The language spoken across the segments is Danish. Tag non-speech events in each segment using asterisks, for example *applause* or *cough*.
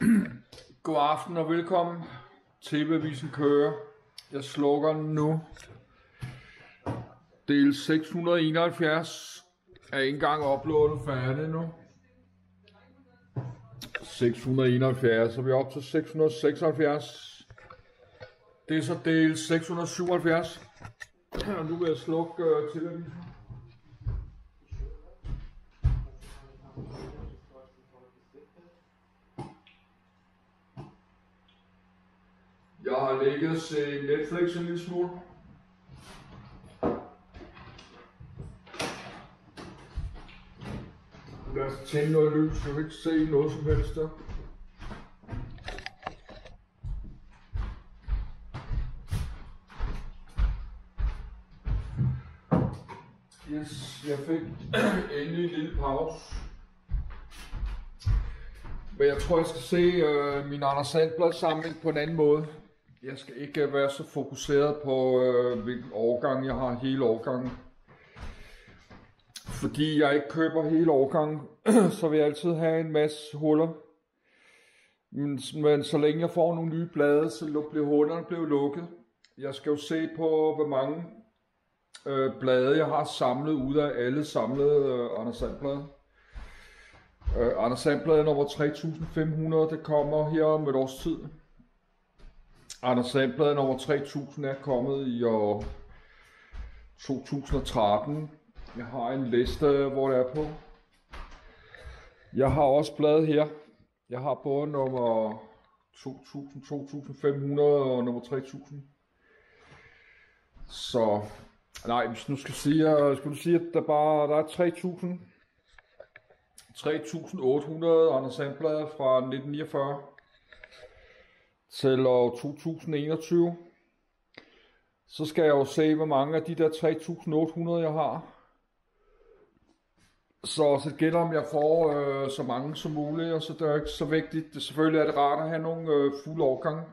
*clears throat* God aften og velkommen. TV-avisen kører. Jeg slukker den nu. Del 671 er ikke engang uploadet færdig nu. 671, så vi er op til 676. Det er så del 677. *clears throat* Og nu vil jeg slukke øh, uh, TV-avisen. Jeg har ligget og set øh, Netflix en lille smule. Lad os tænde noget lys, jeg kan ikke se noget som helst der. Yes, jeg fik *clears throat* endelig en lille pause. Men jeg tror, jeg skal se øh, min Anders Sandblad samling på en anden måde. Jeg skal ikke være så fokuseret på, øh, hvilken årgang jeg har hele årgangen. Fordi jeg ikke køber hele årgangen, *clears throat* så vil jeg altid have en masse huller. Men, men så længe jeg får nogle nye blade, så bliver hullerne blevet lukket. Jeg skal jo se på, hvor mange øh, blade jeg har samlet ud af alle samlede øh, Anders Sandblade. Øh, Anders Sandblade nummer 3500, det kommer her om et års tid. Anders Sandblad nummer 3000 er kommet i år 2013. Jeg har en liste, hvor det er på. Jeg har også bladet her. Jeg har både nummer 2000, 2500 og nummer 3000. Så, nej, hvis nu skal sige, skulle du sige, at der bare der er 3000 3.800 Anders Sandblad fra 1949 til år 2021. Så skal jeg jo se, hvor mange af de der 3.800 jeg har. Så, så gælder om jeg får øh, så mange som muligt, og så det er ikke så vigtigt. Det, selvfølgelig er det rart at have nogle øh, fulde årgang.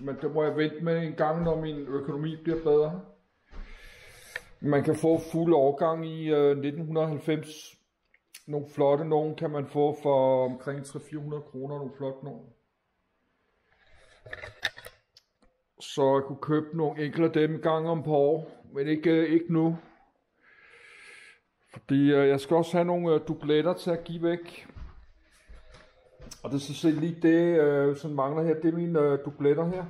Men det må jeg vente med en gang, når min økonomi bliver bedre. Man kan få fuld årgang i øh, 1990 nogle flotte nogen kan man få for omkring 300-400 kroner, nogle flotte nogen. Så jeg kunne købe nogle enkelte af dem gang om på år, men ikke, øh, ikke nu. Fordi øh, jeg skal også have nogle øh, dubletter til at give væk. Og det er så set lige det, øh, som mangler her, det er mine øh, dubletter her.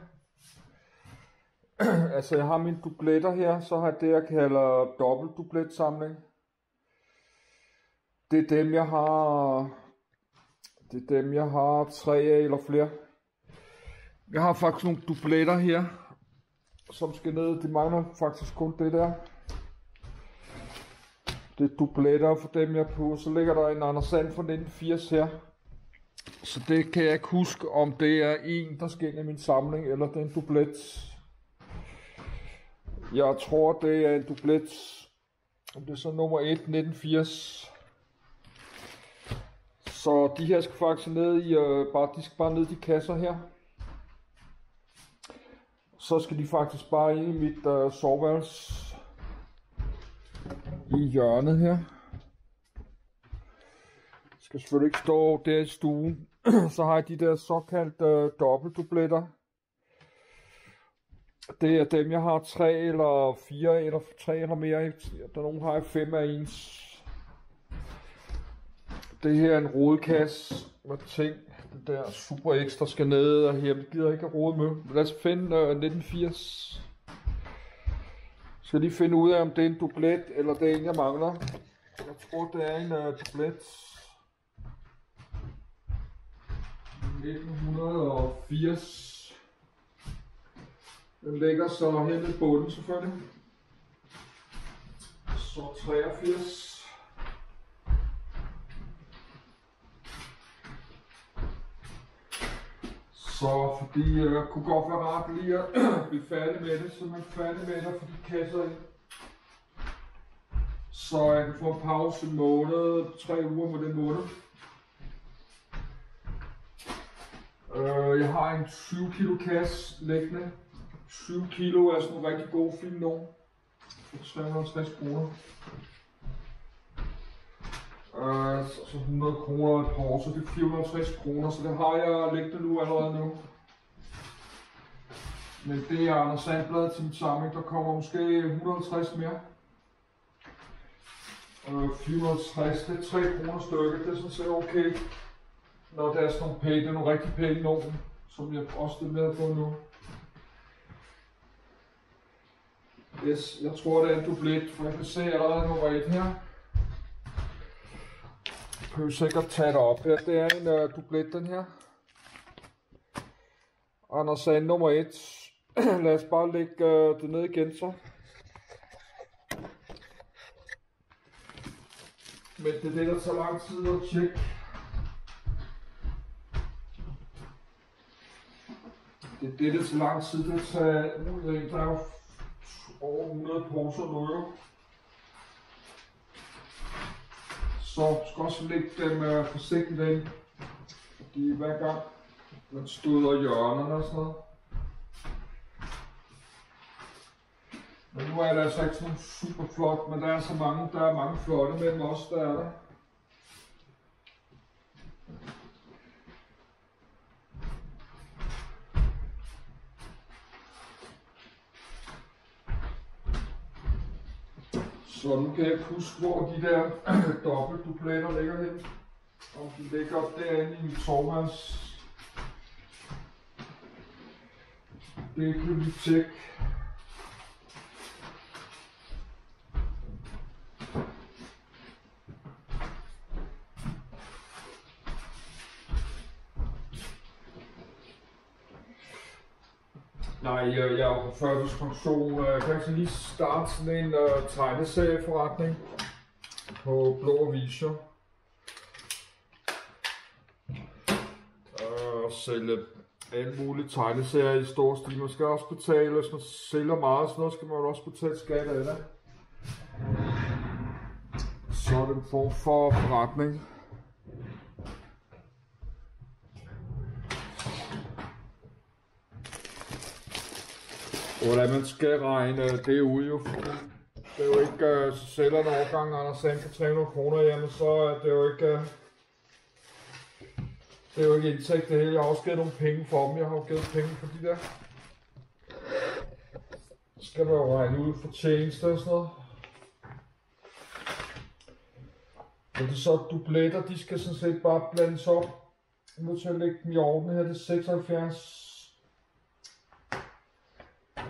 *clears throat* altså jeg har mine dubletter her, så har jeg det, jeg kalder dobbelt dublet samling. Det er dem, jeg har... Det er dem, jeg har tre af eller flere. Jeg har faktisk nogle dubletter her, som skal ned. Det mangler faktisk kun det der. Det er dubletter for dem, jeg på. Så ligger der en Anders Sand fra 1980 her. Så det kan jeg ikke huske, om det er en, der skal ind i min samling, eller det er en dublet. Jeg tror, det er en dublet. Det er så nummer 1, 1980. Så de her skal faktisk ned i, øh, bare, de skal bare ned i de kasser her. Så skal de faktisk bare ind i mit øh, soveværelse i hjørnet her. Jeg skal selvfølgelig ikke stå der i stuen. *clears throat* Så har jeg de der såkaldte øh, dobbeltdubletter. Det er dem, jeg har tre eller fire eller tre eller mere. Der nogen, har jeg fem af ens. Det her er en rodekasse med ting den der super ekstra skal ned, og her vi gider ikke at rode med. Lad os finde øh, uh, 1980. Skal lige finde ud af, om det er en dublet, eller det er en, jeg mangler. Jeg tror, det er en uh, dublet. 1980. Den ligger så hen i bunden selvfølgelig. Så 83. Så fordi øh, kunne godt være rart lige at *clears throat* blive færdig med det, så man er færdig med det for de kasser ind. Så jeg kan få en pause en måned, tre uger med den måned. Øh, jeg har en 20 kilo kasse liggende. 20 kilo er sådan en rigtig god fin nogen. For 350 kroner. Øh, så 100 kroner et par år, så det er 460 kroner, så det har jeg liggende nu allerede nu. Men det er Anders Sandblad til mit samling, der kommer måske 150 mere. Øh, 460, det er 3 kroner stykket, det er sådan set okay. Når der er sådan nogle pæne, det er nogle rigtig pæne nogen, som jeg også er med på nu. Yes, jeg tror det er en dublet, for jeg kan se allerede nummer 1 her. Kan jo sikkert tage det op Ja, Det er en uh, dublet, den her. Anders sagde nummer 1. *clears throat* Lad os bare lægge uh, det ned igen så. Men det er det, der tager lang tid at tjekke. Det er det, der tager lang tid at tage ud af. Øh, der er jo over 100 poser nu jo. Så skal også lægge dem uh, forsigtigt ind. Fordi hver gang man støder hjørnerne og sådan noget. Men nu er der altså ikke sådan super flot, men der er så mange, der er mange flotte med dem også, der er der. Så nu kan jeg ikke huske, hvor de der *clears throat* dobbeltdupletter ligger hen. Og de ligger derinde i Thomas. sovmands Det kan vi tjekke. Nej, jeg, jeg er på førtidspension. Øh, jeg kan lige starte sådan en uh, tegneserieforretning på Blå Aviser. Øh, og sælge alle mulige tegneserier i stor stil. Man skal også betale, hvis man sælger meget så noget, skal man også betale skat af det. Så er det en form for forretning. Hvordan man skal regne det ud jo. Det er jo ikke, uh, så sælger en overgang, Anders Sand for 300 kroner, jamen så er det jo ikke, uh, det er jo ikke indtægt det hele. Jeg har også givet nogle penge for dem. Jeg har jo givet penge for de der. Så skal man jo regne ud for tjeneste og sådan noget. Og det er så dubletter, de skal sådan set bare blandes op. Nu til at lægge dem i orden her, det er 76.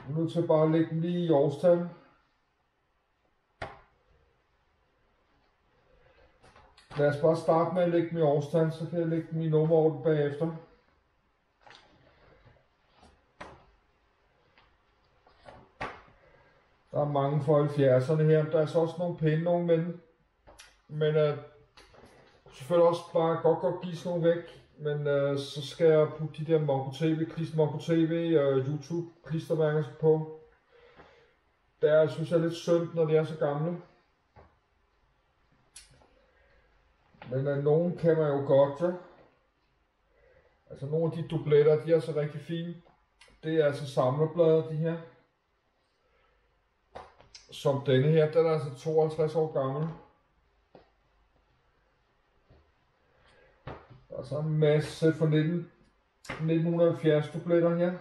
Jeg er nødt til at bare lægge dem lige i årstal. Lad os bare starte med at lægge dem i årstal, så kan jeg lægge dem i nummerorden bagefter. Der er mange for 70'erne her. Der er så også nogle pæne nogle men. Men øh, selvfølgelig også bare godt godt give sådan nogle væk. Men øh, så skal jeg putte de der Mongo TV, klister Mongo TV og øh, YouTube klistermærker på. Det er, synes jeg, lidt synd, når de er så gamle. Men øh, nogen kan man jo godt, ja. Altså nogle af de dubletter, de er så rigtig fine. Det er altså samlerbladet, de her. Som denne her, den er altså 52 år gammel. Og så en masse fra 19, 1970 dubletter her.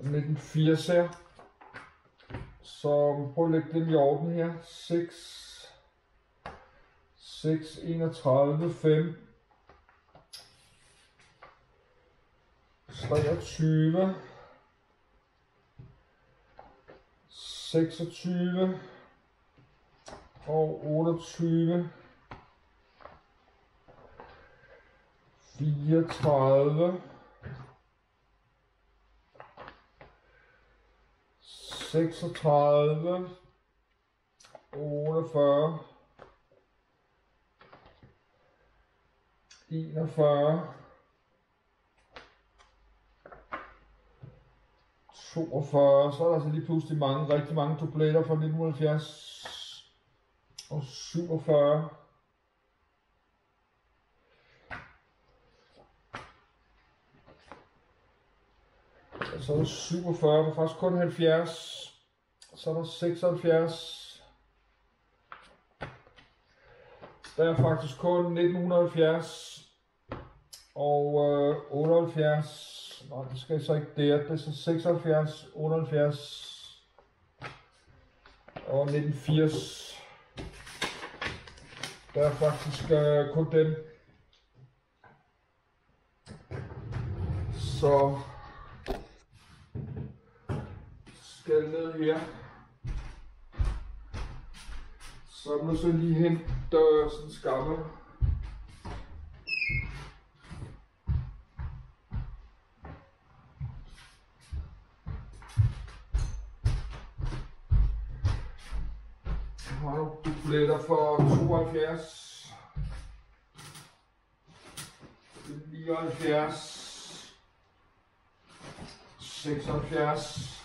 1980 her. Så prøv at lægge dem i orden her. 6, 6, 31, 5, 23, 26 og 28, 34, 36, 48, 41, 42, så er der altså lige pludselig mange, rigtig mange dubletter fra 1970 og 47. Så er der 47, der er faktisk kun 70. Så er der 76. Der er faktisk kun 1970 og øh, 78. Nej, det skal så ikke der. Det er så 76, 78 og 1980. Der er faktisk øh, kun dem. Så skal jeg ned her. Så må jeg så lige hente øh, sådan en skamme. Har du dubletter for 72. 79. 76.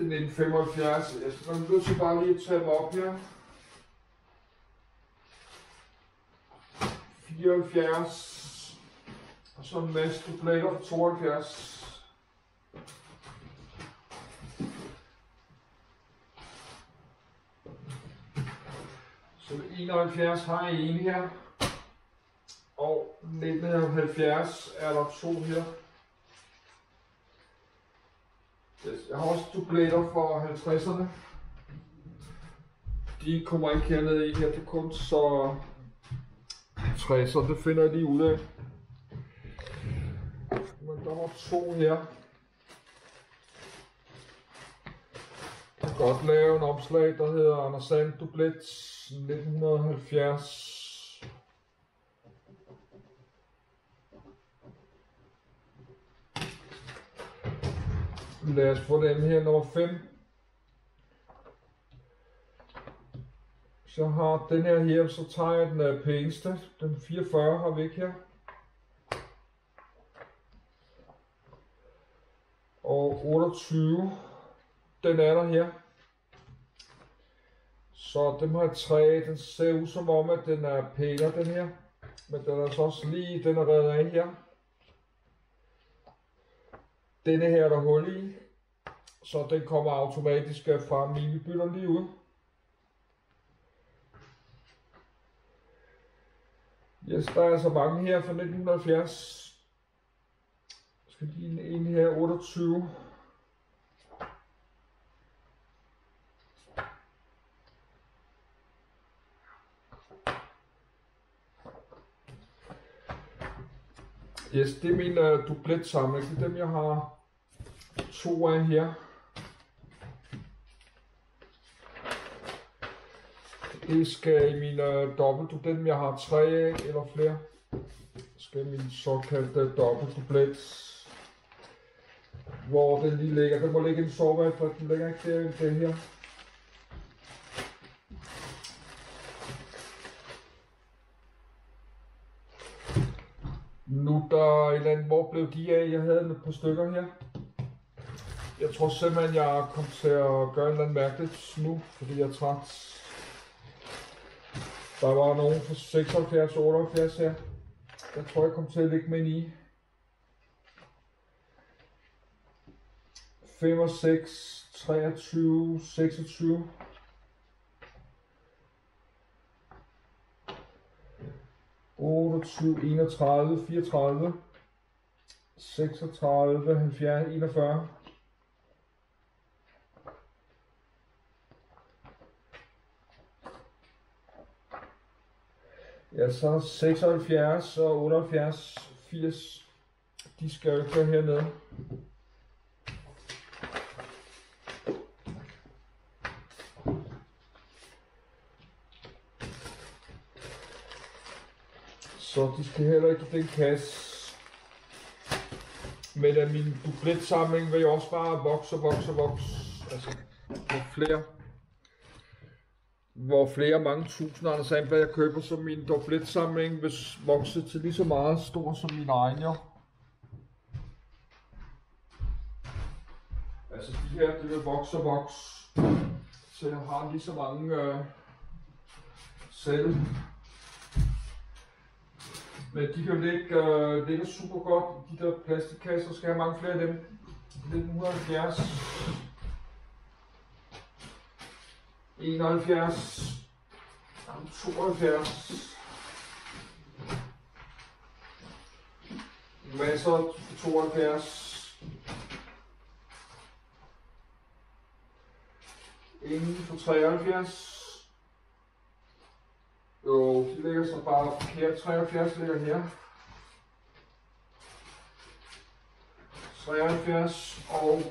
1975. Jeg skal nok nødt til bare lige at tage dem op her. 74. Og så en masse dubletter 72. Så 71 har jeg en her. Og 1970 er der to her. Yes, jeg har også dubletter for 50'erne. De kommer ikke hernede i her til kun så 60'erne, det finder jeg lige ud af nummer der to her. Jeg kan godt lave en opslag, der hedder Anders Sand Dublet 1970. Lad os få den her nummer 5. Så har den her her, så tager jeg den øh, pæneste. Den 44 har vi ikke her. Og 28, den er der her. Så dem har jeg tre. Den ser ud som om, at den er pænere, den her. Men den er så også lige, den er reddet af her. Denne her er der hul i. Så den kommer automatisk øh, fra minibytteren lige ud. Yes, der er så mange her fra 1970. Skal lige en, en her, 28. Yes, det er min uh, dublet samling. Det er dem, jeg har to af her. Det skal i min uh, øh, dobbelt, dem jeg har tre af eller flere. Det Skal min såkaldte dobbelt dublet. Hvor den lige ligger. Den må ligge i en soveværelse, for den ligger ikke der, den her. Nu der er et eller andet, hvor blev de af? Jeg havde et par stykker her. Jeg tror simpelthen, jeg kom til at gøre en eller anden mærkeligt nu, fordi jeg er træt. Der var nogen fra 76-78 her. Jeg tror, jeg kom til at lægge mig i. 5 og 6, 23, 26. otteogtyve, enogtredive, fireogtredive, seksogtredive, halvfjerds, enogfyrre. Ja, så 76 og 78, 80, de skal jo køre hernede. Så de skal heller ikke i den kasse. Men af min dubletsamling vil jeg også bare vokse og vokse og vokse. Altså, hvor flere, hvor flere mange tusinder Anders Sandberg jeg køber, så min dubletsamling vil vokse til lige så meget stor som min egen, jo. Altså de her, det vil vokse og vokse. Så jeg har lige så mange øh, selv. Men de kan jo ligge, øh, ligge super godt i de der plastikkasser, skal jeg have mange flere af dem. 1970. 71. 72. Masser 72. Ingen for 73. Jo, de ligger så bare forkert. 73 ligger her. 73 og